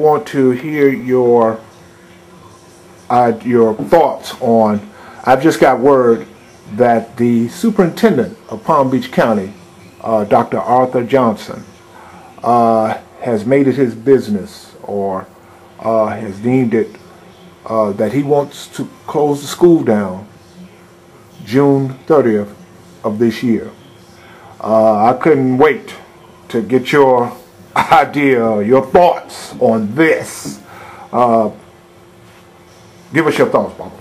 want to hear your uh, your thoughts on. I've just got word that the superintendent of Palm Beach County, uh, Dr. Arthur Johnson, uh, has made it his business or uh, has deemed it uh, that he wants to close the school down June 30th of this year. Uh, I couldn't wait to get your idea, your thoughts on this. Uh, give us your thoughts, Baba.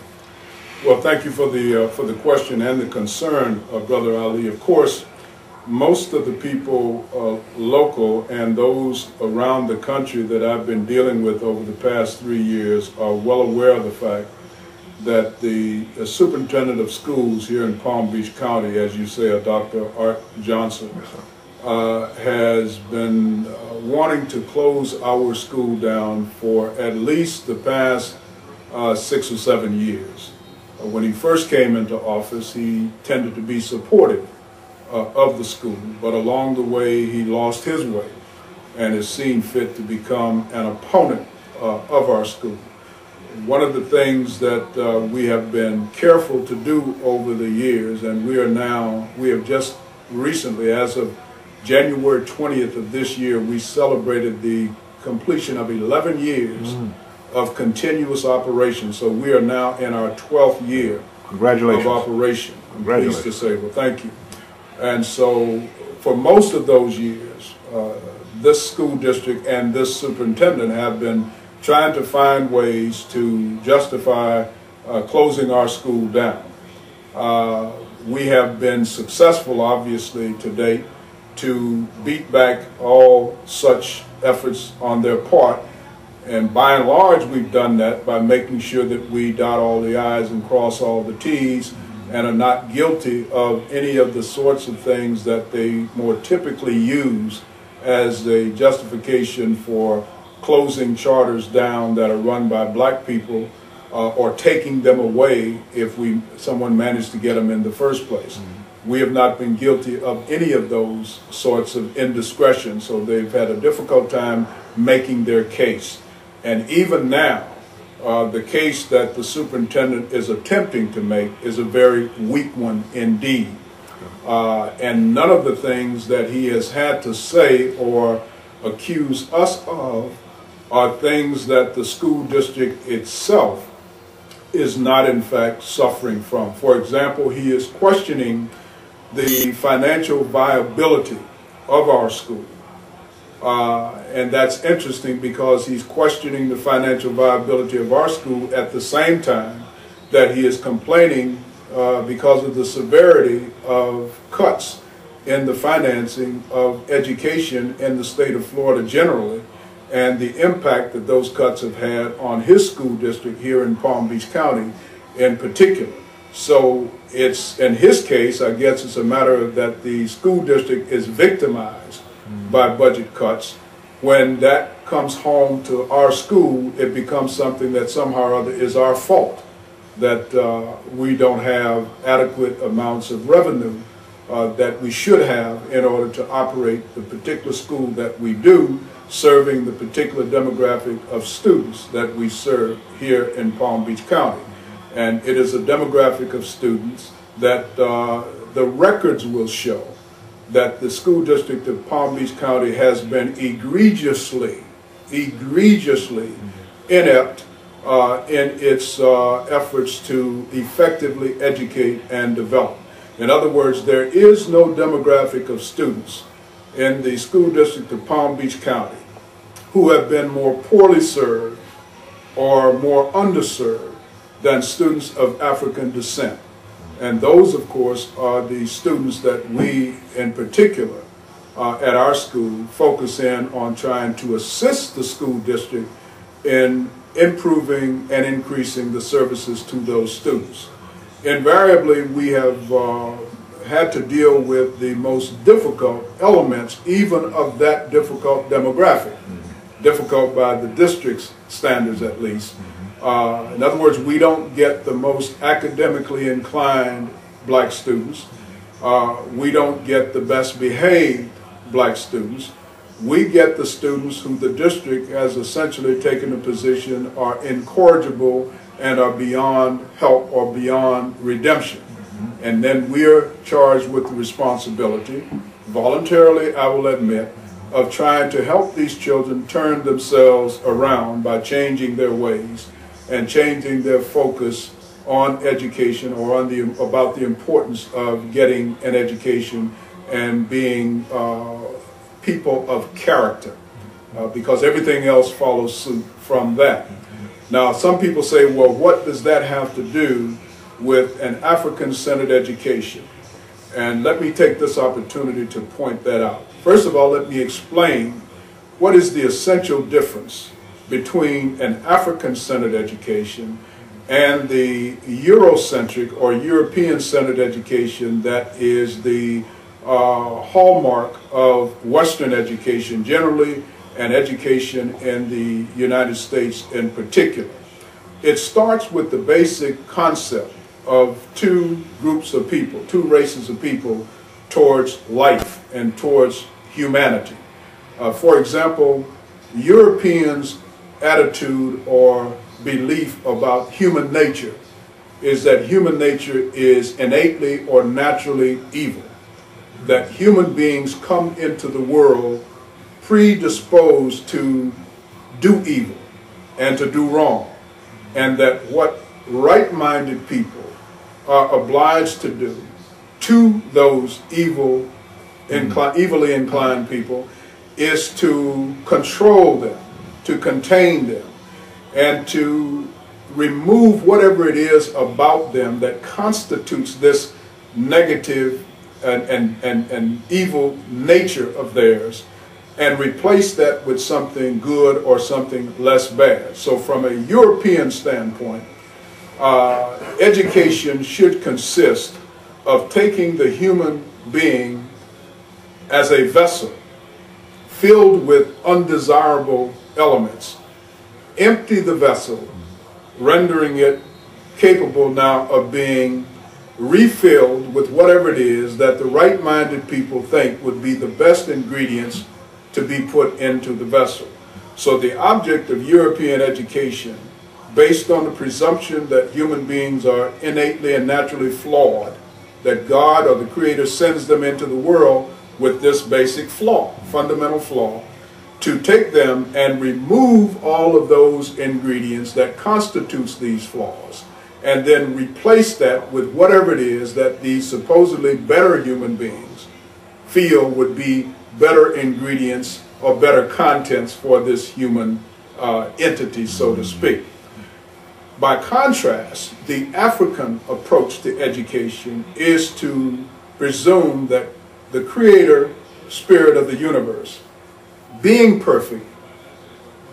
Well, thank you for the uh, for the question and the concern, uh, Brother Ali. Of course, most of the people uh, local and those around the country that I've been dealing with over the past three years are well aware of the fact that the, the superintendent of schools here in Palm Beach County, as you say, Dr. Art Johnson, uh, has been uh, wanting to close our school down for at least the past uh, six or seven years. Uh, when he first came into office, he tended to be supportive uh, of the school, but along the way he lost his way and has seen fit to become an opponent of our school. One of the things that we have been careful to do over the years, and we are now, we have just recently, as of January 20th of this year, we celebrated the completion of 11 years mm. of continuous operation. So we are now in our 12th year Congratulations. of operation. Congratulations. Pleased to say, well, thank you. And so for most of those years, uh, this school district and this superintendent have been trying to find ways to justify uh, closing our school down. Uh, we have been successful, obviously, to date, to beat back all such efforts on their part. And by and large, we've done that by making sure that we dot all the I's and cross all the T's and are not guilty of any of the sorts of things that they more typically use as a justification for closing charters down that are run by black people uh, or taking them away if we someone managed to get them in the first place. Mm -hmm. We have not been guilty of any of those sorts of indiscretion, so they've had a difficult time making their case. And even now, uh, the case that the superintendent is attempting to make is a very weak one indeed. Uh, and none of the things that he has had to say or accuse us of are things that the school district itself is not in fact suffering from. For example, he is questioning the financial viability of our school. Uh, and that's interesting because he's questioning the financial viability of our school at the same time that he is complaining uh, because of the severity of cuts in the financing of education in the state of Florida generally and the impact that those cuts have had on his school district here in Palm Beach County in particular. So it's, in his case, I guess it's a matter of that the school district is victimized mm. by budget cuts. When that comes home to our school, it becomes something that somehow or other is our fault, that uh, we don't have adequate amounts of revenue uh, that we should have in order to operate the particular school that we do serving the particular demographic of students that we serve here in Palm Beach County. And it is a demographic of students that uh, the records will show that the school district of Palm Beach County has been egregiously, egregiously inept uh, in its uh, efforts to effectively educate and develop. In other words, there is no demographic of students in the school district of Palm Beach County who have been more poorly served or more underserved than students of African descent. And those, of course, are the students that we, in particular, uh, at our school, focus in on trying to assist the school district in improving and increasing the services to those students. Invariably, we have uh, had to deal with the most difficult elements, even of that difficult demographic difficult by the district's standards at least. Uh, in other words, we don't get the most academically inclined black students. Uh, we don't get the best behaved black students. we get the students who the district has essentially taken a position are incorrigible and are beyond help or beyond redemption. And then we're charged with the responsibility, voluntarily, I will admit, of trying to help these children turn themselves around by changing their ways and changing their focus on education or on the about the importance of getting an education and being uh, people of character uh, because everything else follows suit from that. Now, some people say, well, what does that have to do with an African-centered education? And let me take this opportunity to point that out. First of all, let me explain what is the essential difference between an African-centered education and the Eurocentric or European-centered education that is the uh, hallmark of Western education generally and education in the United States in particular. It starts with the basic concept of two groups of people, two races of people towards life and towards humanity. Uh, for example, Europeans' attitude or belief about human nature is that human nature is innately or naturally evil. That human beings come into the world predisposed to do evil and to do wrong, and that what right-minded people are obliged to do to those evil, incli evilly inclined people is to control them, to contain them, and to remove whatever it is about them that constitutes this negative and, and, and, and evil nature of theirs and replace that with something good or something less bad. So from a European standpoint, uh, education should consist of taking the human being as a vessel filled with undesirable elements, empty the vessel, rendering it capable now of being refilled with whatever it is that the right-minded people think would be the best ingredients to be put into the vessel. So the object of European education, based on the presumption that human beings are innately and naturally flawed, that God or the Creator sends them into the world with this basic flaw, fundamental flaw, to take them and remove all of those ingredients that constitutes these flaws and then replace that with whatever it is that these supposedly better human beings feel would be better ingredients or better contents for this human uh, entity, so to speak. By contrast, the African approach to education is to presume that the creator spirit of the universe, being perfect,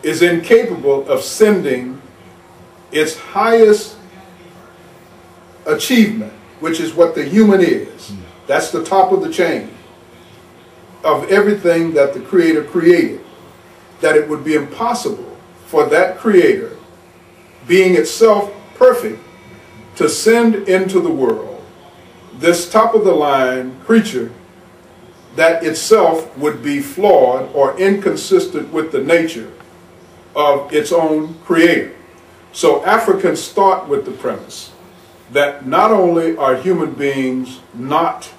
is incapable of sending its highest achievement, which is what the human is. That's the top of the chain of everything that the Creator created. That it would be impossible for that Creator, being itself perfect, to send into the world this top of the line creature that itself would be flawed or inconsistent with the nature of its own creator. So Africans start with the premise that not only are human beings not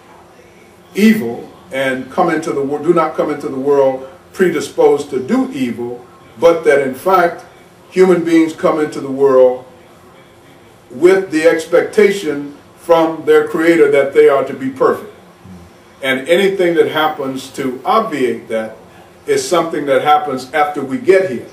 evil and come into the world, do not come into the world predisposed to do evil, but that in fact human beings come into the world with the expectation from their creator that they are to be perfect. And anything that happens to obviate that is something that happens after we get here.